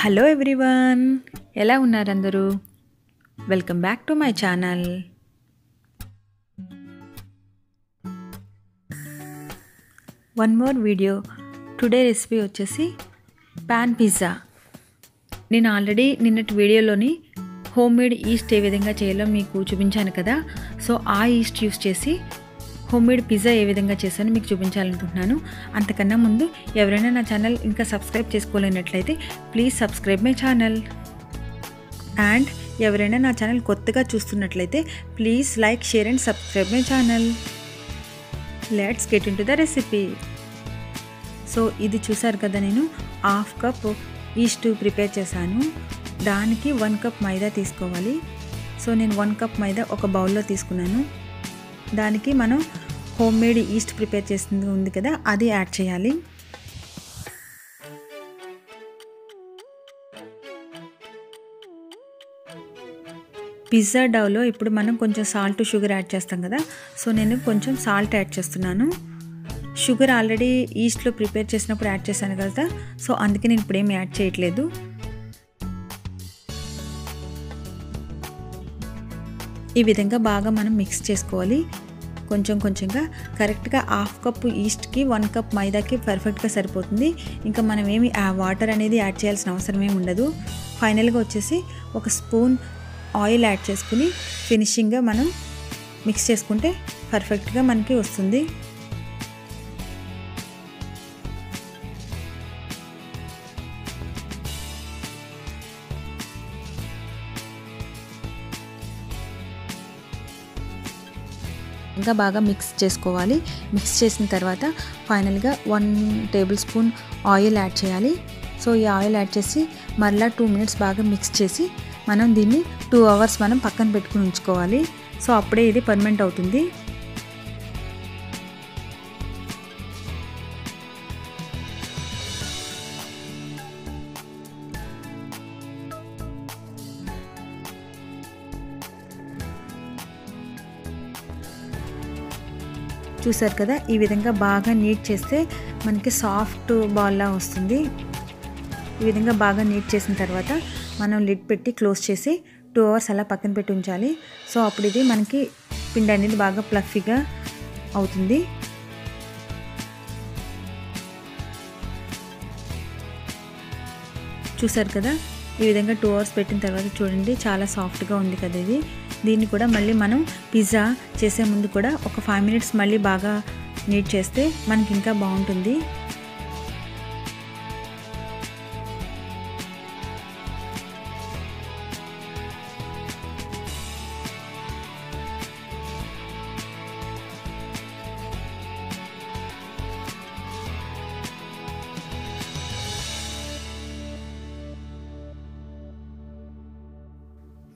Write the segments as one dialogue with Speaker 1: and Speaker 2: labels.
Speaker 1: Hello everyone. ఎలా ఉన్నారు అందరూ welcome back to my channel. One more video. Today recipe వచ్చేసి ప్యాన్ పిజ్జా. నేను ఆల్రెడీ నిన్నటి వీడియోలోని హోమ్ మేడ్ ఈస్ట్ ఏ విధంగా చేయాలో మీకు చూపించాను కదా. సో ఆ ఈస్ట్ యూస్ చేసి హోమ్ మేడ్ పిజ్జా ఏ విధంగా చేశానో మీకు చూపించాలనుకుంటున్నాను. అంతకన్నా ముందు ఎవరైనా నా ఛానల్ ఇంకా subscribe చేసుకోలేనట్లయితే please subscribe my channel. And ఎవరైనా నా ఛానల్ కొత్తగా చూస్తున్నట్లయితే please like share and subscribe my channel. Let's get into the recipe. So ఇది చూసారు కదా నేను హాఫ్ కప్ ఈస్ట్ ప్రిపేర్ చేశాను. దానికి వన్ కప్ మైదా తీసుకోవాలి. సో నేను వన్ కప్ మైదా ఒక బౌల్లో తీసుకున్నాను. దానికి మనం హోమ్ మేడ్ ఈస్ట్ ప్రిపేర్ చేసింది ఉంది కదా అది యాడ్ చేయాలి. పిజ్జా డవ్లో ఇప్పుడు మనం కొంచెం సాల్ట్ షుగర్ యాడ్ చేస్తాం కదా సో నేను కొంచెం సాల్ట్ యాడ్ చేస్తున్నాను. షుగర్ ఆల్రెడీ ఈస్ట్లో ప్రిపేర్ చేసినప్పుడు యాడ్ చేశాను కదా సో అందుకే నేను ఇప్పుడు ఏమి యాడ్ చేయట్లేదు. ఈ విధంగా బాగా మనం మిక్స్ చేసుకోవాలి. కొంచెం కొంచెంగా కరెక్ట్గా హాఫ్ కప్ ఈస్ట్కి వన్ కప్ మైదాకి పర్ఫెక్ట్గా సరిపోతుంది. ఇంకా మనం ఏమి ఆ వాటర్ అనేది యాడ్ చేయాల్సిన అవసరం ఏమి ఉండదు. ఫైనల్గా వచ్చేసి ఒక స్పూన్ ఆయిల్ యాడ్ చేసుకుని ఫినిషింగ్గా మనం మిక్స్ చేసుకుంటే పర్ఫెక్ట్గా మనకి వస్తుంది. ఇంకా బాగా మిక్స్ చేసుకోవాలి. మిక్స్ చేసిన తర్వాత ఫైనల్గా one tablespoon oil add చేయాలి. సో ఈ ఆయిల్ యాడ్ చేసి మరలా టూ మినిట్స్ బాగా మిక్స్ చేసి మనం దీన్ని టూ అవర్స్ మనం పక్కన పెట్టుకుని ఉంచుకోవాలి. సో అప్పుడే ఇది పర్మనెంట్ అవుతుంది. చూసారు కదా ఈ విధంగా బాగా నీట్ చేస్తే మనకి సాఫ్ట్ బాల్లా వస్తుంది. ఈ విధంగా బాగా నీట్ చేసిన తర్వాత మనం లిడ్ పెట్టి క్లోజ్ చేసి టూ అవర్స్ అలా పక్కన పెట్టి ఉంచాలి. సో అప్పుడు ఇది మనకి పిండి అనేది బాగా ప్లఫీగా అవుతుంది. చూసారు కదా ఈ విధంగా టూ అవర్స్ పెట్టిన తర్వాత చూడండి చాలా సాఫ్ట్గా ఉంది కదా ఇది. దీన్ని కూడా మళ్ళీ మనం పిజ్జా చేసే ముందు కూడా ఒక ఫైవ్ మినిట్స్ మళ్ళీ బాగా నీట్ చేస్తే మనకి ఇంకా బాగుంటుంది.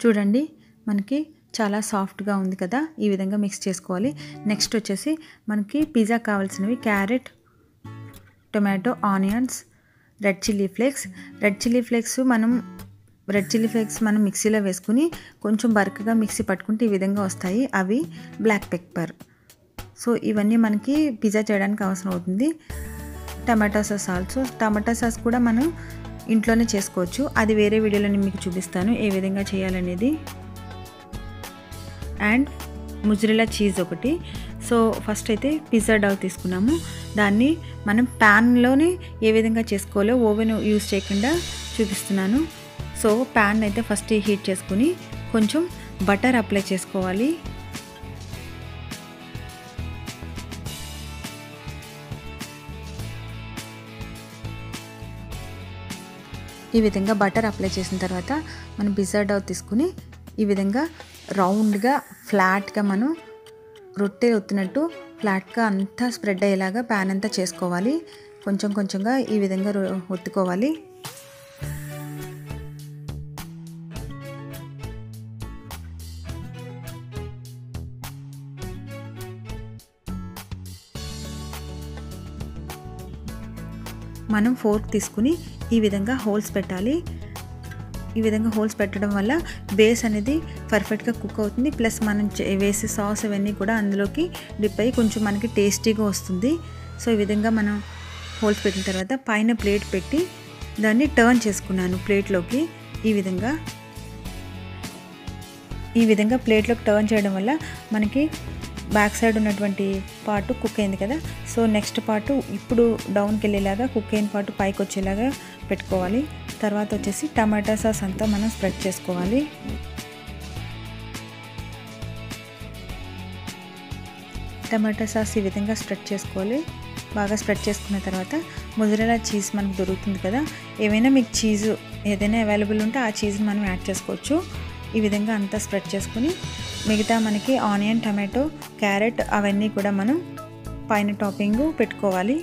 Speaker 1: చూడండి మనకి చాలా సాఫ్ట్గా ఉంది కదా ఈ విధంగా మిక్స్ చేసుకోవాలి. నెక్స్ట్ వచ్చేసి మనకి పిజ్జా కావాల్సినవి carrot tomato onions red chilli flakes. Red chilli flakes మనం రెడ్ చిల్లీ ఫ్లేక్స్ మనం మిక్సీలో వేసుకుని కొంచెం బరకగా మిక్సీ పట్టుకుంటే ఈ విధంగా వస్తాయి. అవి బ్లాక్ పెప్పర్. సో ఇవన్నీ మనకి పిజ్జా చేయడానికి అవసరం అవుతుంది. Tomato sauce also. Tomato sauce కూడా మనం ఇంట్లోనే చేసుకోవచ్చు. అది వేరే వీడియోలో మీకు చూపిస్తాను ఏ విధంగా చేయాలనేది. అండ్ ముజ్రిలా చీజ్ ఒకటి. సో ఫస్ట్ అయితే పిజ్జా డవ్ తీసుకున్నాము. దాన్ని మనం ప్యాన్లోనే ఏ విధంగా చేసుకోవాలో ఓవెన్ యూస్ చేయకుండా చూపిస్తున్నాను. సో ప్యాన్ అయితే ఫస్ట్ హీట్ చేసుకుని కొంచెం బటర్ అప్లై చేసుకోవాలి. ఈ విధంగా బటర్ అప్లై చేసిన తర్వాత మనం పిజ్జా డవ్ తీసుకుని ఈ విధంగా రౌండ్గా ఫ్లాట్గా మనం రొట్టె ఒత్తినట్టు ఫ్లాట్గా అంతా స్ప్రెడ్ అయ్యేలాగా ప్యాన్ అంతా చేసుకోవాలి. కొంచెం కొంచెంగా ఈ విధంగా ఒత్తుకోవాలి. మనం ఫోర్క్ తీసుకుని ఈ విధంగా హోల్స్ పెట్టాలి. ఈ విధంగా హోల్స్ పెట్టడం వల్ల బేస్ అనేది పర్ఫెక్ట్గా కుక్ అవుతుంది. ప్లస్ మనం వేసే సాస్ అవన్నీ కూడా అందులోకి డిప్ అయ్యి కొంచెం మనకి టేస్టీగా వస్తుంది. సో ఈ విధంగా మనం హోల్స్ పెట్టిన తర్వాత పైన ప్లేట్ పెట్టి దాన్ని టర్న్ చేసుకున్నాను ప్లేట్లోకి. ఈ విధంగా ఈ విధంగా ప్లేట్లోకి టర్న్ చేయడం వల్ల మనకి బ్యాక్ సైడ్ ఉన్నటువంటి పార్ట్ కుక్ అయింది కదా. సో నెక్స్ట్ పార్ట్ ఇప్పుడు డౌన్కి వెళ్ళేలాగా కుక్ అయిన పార్ట్ పైకి వచ్చేలాగా పెట్టుకోవాలి. తర్వాత వచ్చేసి టమాటా సాస్ అంతా మనం స్ప్రెడ్ చేసుకోవాలి. టమాటా సాస్ ఈ విధంగా స్ప్రెడ్ చేసుకోవాలి. బాగా స్ప్రెడ్ చేసుకున్న తర్వాత ముదిరేలా చీజ్ మనకు దొరుకుతుంది కదా. ఏవైనా మీకు చీజు ఏదైనా అవైలబుల్ ఉంటే ఆ చీజ్ మనం యాడ్ చేసుకోవచ్చు. ఈ విధంగా అంతా స్ప్రెడ్ చేసుకుని మిగతా మనకి ఆనియన్ టమాటో క్యారెట్ అవన్నీ కూడా మనం పైన టాపింగ్ పెట్టుకోవాలి.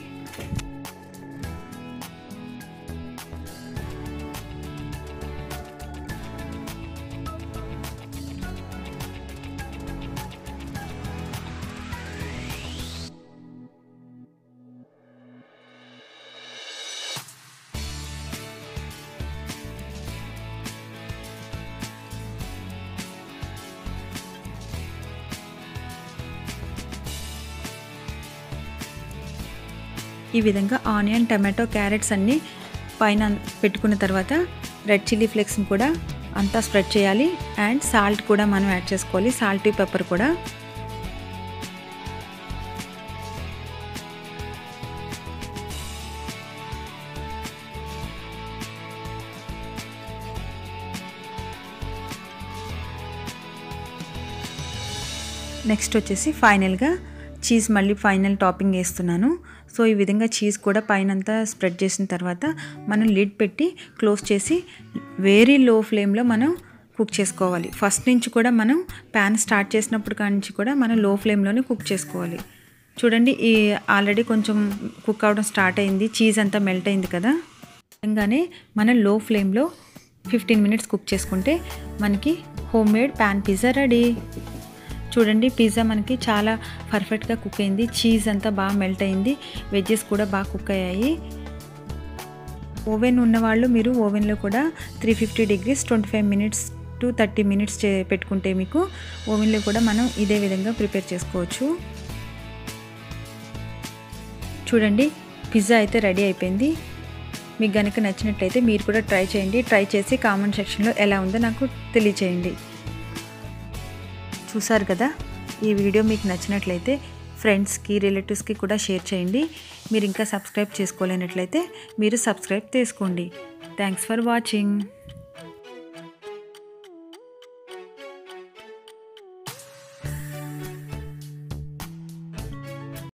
Speaker 1: ఈ విధంగా ఆనియన్ టమాటో క్యారెట్స్ అన్నీ పైన పెట్టుకున్న తర్వాత రెడ్ చిల్లీ ఫ్లేక్స్ని కూడా అంతా స్ప్రెడ్ చేయాలి. అండ్ సాల్ట్ కూడా మనం యాడ్ చేసుకోవాలి. సాల్ట్ పెప్పర్ కూడా. నెక్స్ట్ వచ్చేసి ఫైనల్గా చీజ్ మళ్ళీ ఫైనల్ టాపింగ్ వేస్తున్నాను. సో ఈ విధంగా చీజ్ కూడా పైనంతా స్ప్రెడ్ చేసిన తర్వాత మనం లిడ్ పెట్టి క్లోజ్ చేసి వెరీ లో ఫ్లేమ్లో మనం కుక్ చేసుకోవాలి. ఫస్ట్ నుంచి కూడా మనం ప్యాన్ స్టార్ట్ చేసినప్పుడు నుంచి కూడా మనం లో ఫ్లేమ్లోనే కుక్ చేసుకోవాలి. చూడండి ఈ ఆల్రెడీ కొంచెం కుక్ అవడం స్టార్ట్ అయింది. చీజ్ అంతా మెల్ట్ అయింది కదా? విధంగానే మనం లో ఫ్లేమ్లో ఫిఫ్టీన్ మినిట్స్ కుక్ చేసుకుంటే మనకి homemade pan pizza ready. చూడండి పిజ్జా మనకి చాలా పర్ఫెక్ట్గా కుక్ అయింది. చీజ్ అంతా బాగా మెల్ట్ అయింది. వెజ్జెస్ కూడా బాగా కుక్ అయ్యాయి. ఓవెన్ ఉన్నవాళ్ళు మీరు ఓవెన్లో కూడా three fifty degrees twenty five minutes to thirty minutes చే పెట్టుకుంటే మీకు ఓవెన్లో కూడా మనం ఇదే విధంగా ప్రిపేర్ చేసుకోవచ్చు. చూడండి పిజ్జా అయితే రెడీ అయిపోయింది. మీకు కనుక నచ్చినట్లయితే మీరు కూడా ట్రై చేయండి. ట్రై చేసి కామెంట్ సెక్షన్లో ఎలా ఉందో నాకు తెలియచేయండి. చూసారు కదా? ఈ వీడియో మీకు నచ్చినట్లయితే ఫ్రెండ్స్కి రిలేటివ్స్కి కూడా షేర్ చేయండి. మీరు ఇంకా సబ్స్క్రైబ్ చేసుకోలేనట్లయితే మీరు సబ్స్క్రైబ్ చేసుకోండి. Thanks for watching.